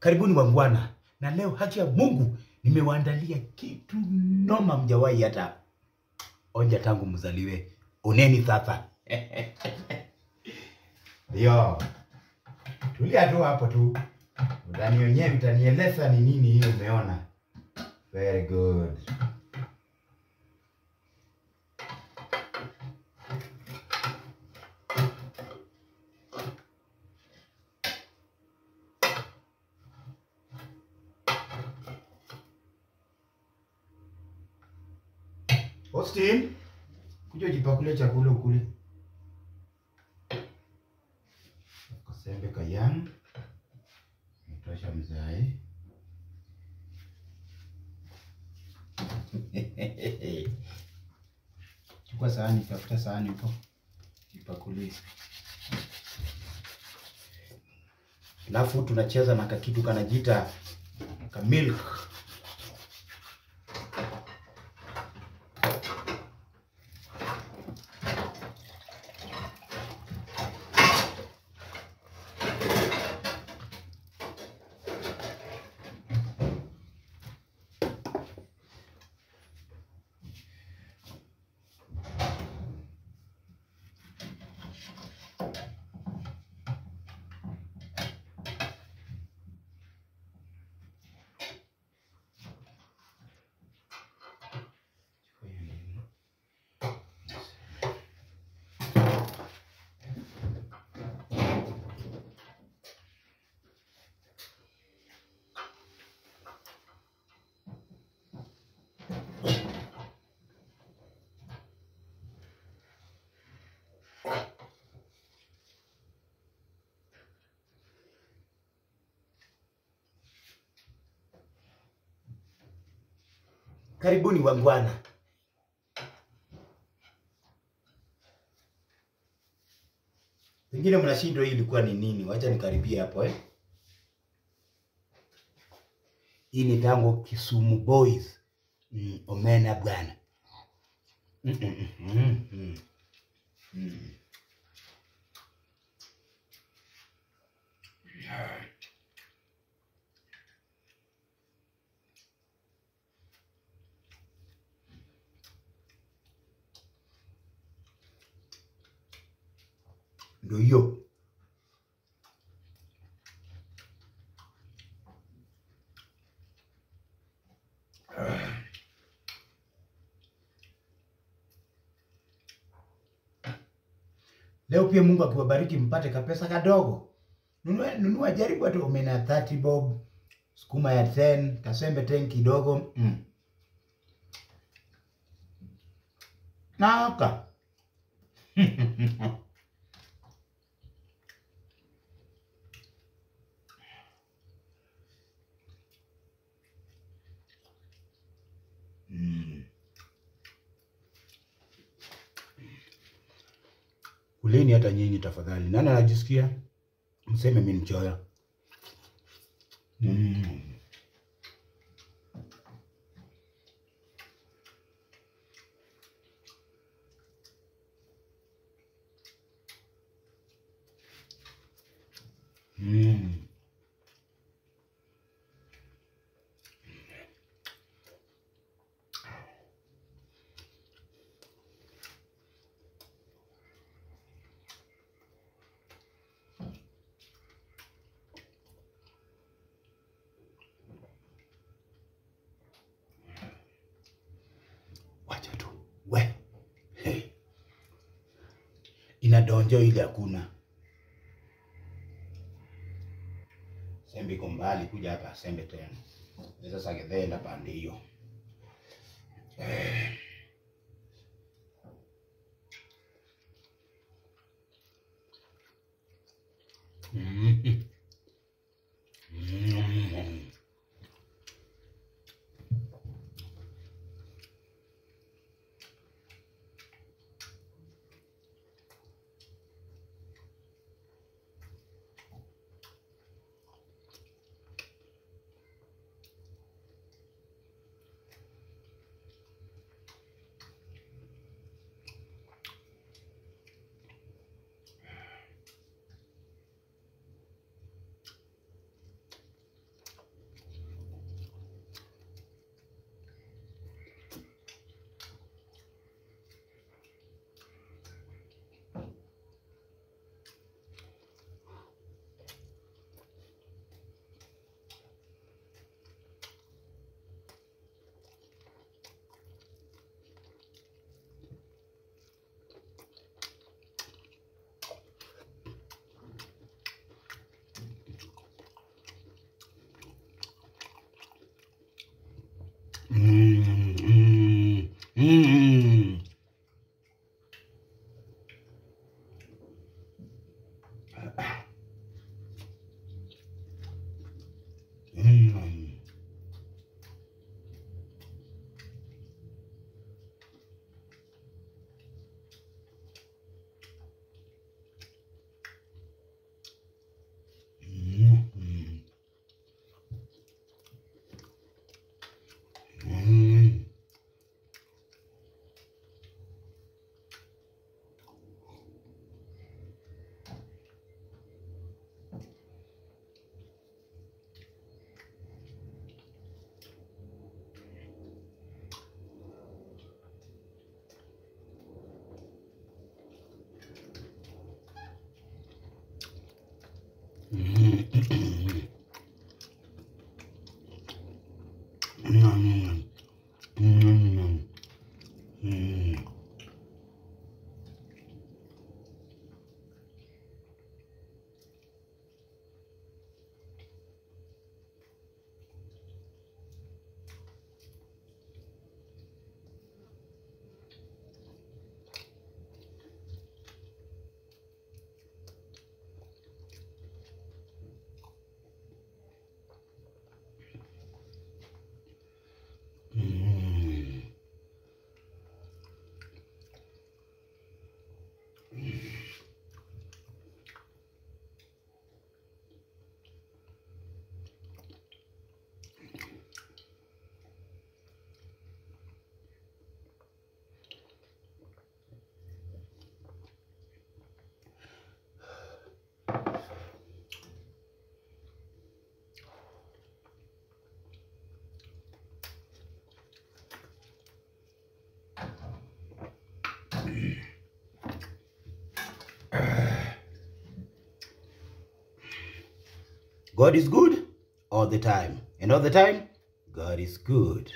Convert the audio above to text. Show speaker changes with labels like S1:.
S1: Karibuni wangwana, na leo haki ya Mungu nimewaandalia kitu noma, mjawahi hata onja tangu mzaliwe. Oneni sasa. Ndio, tulia tu hapo tu, utanionyesha, utanieleza ni nini hiyo umeona. Very good. Austin, kuja ujipakulie chakula ukule. Kasembe kayang. Mtosha mzai. Chukua sahani, tafuta sahani huko. Jipakulie. Alafu tunacheza na kakitu kanajiita ka Karibuni wangwana. Pengine mnashindwa hii ilikuwa ni nini? Wacha nikaribie hapo eh. Hii ni tango Kisumu Boys. Mm, omena bwana. Mm, mm, mm, mm, mm. Ndio hiyo. Leo pia Mungu akiwabariki mpate kapesa kadogo. Nunua, nunua jaribu hata omena 30 bob, sukuma ya 10, kasembe 10 kidogo. Mm. Naka. Kuleni hata nyinyi tafadhali. Nani anajisikia? Mseme mimi mchoya? Mm. Mm. Wacha tu. We. Hey. Inadonjo ile hakuna. Sembe iko mbali kuja hapa sembe tena. Sasa gedhenda pande hiyo. Eh. Mm. God is good all the time. And all the time, God is good.